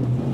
Mm-hmm.